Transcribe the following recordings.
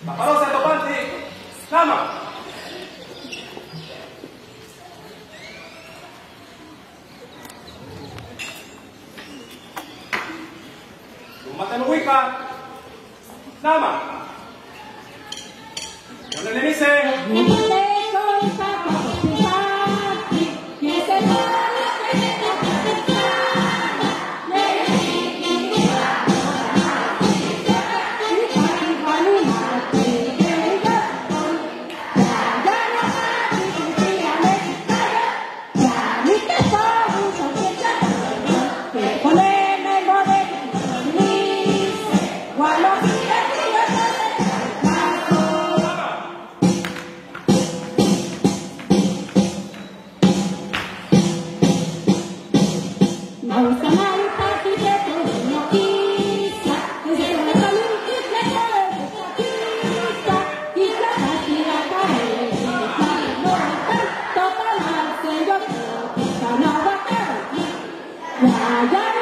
Bakalo sa topanti. Sama. Lumatan uwi ka. nama. Yon na limise. Now,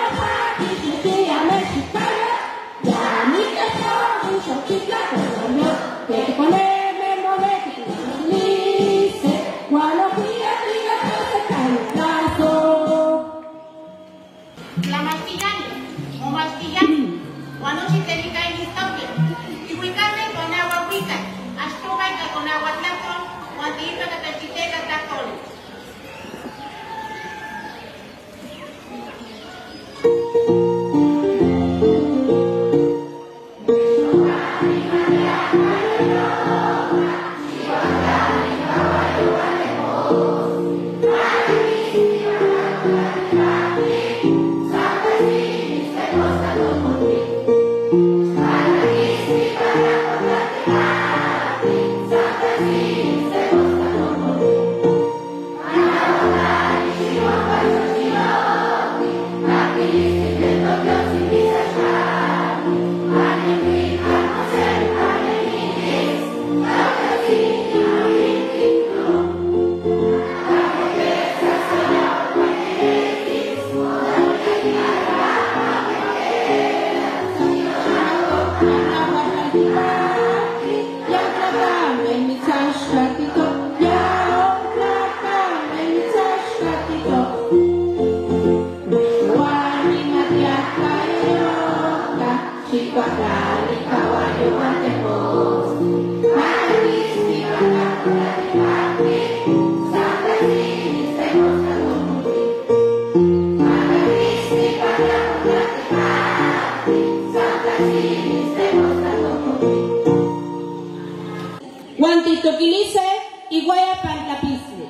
Wantitokilise iguaya pantlapisi.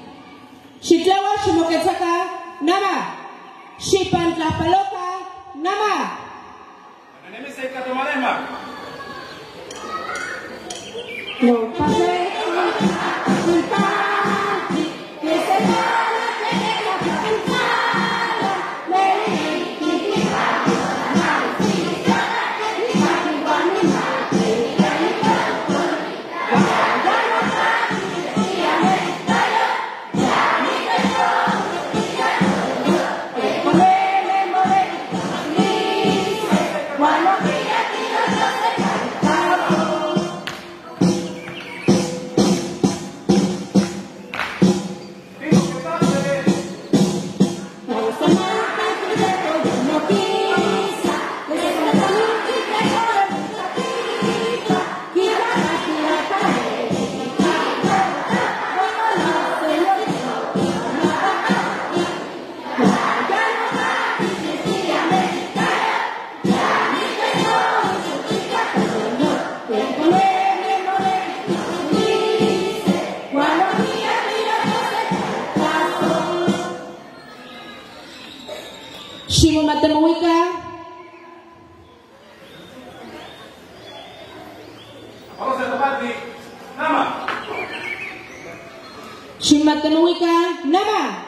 Xitlawa ximoquetzaca nama. Xipantlapaloca nama. No Shimo Matamawika, Baparosa Topante, Nama. Shimo Matamawika, Nama.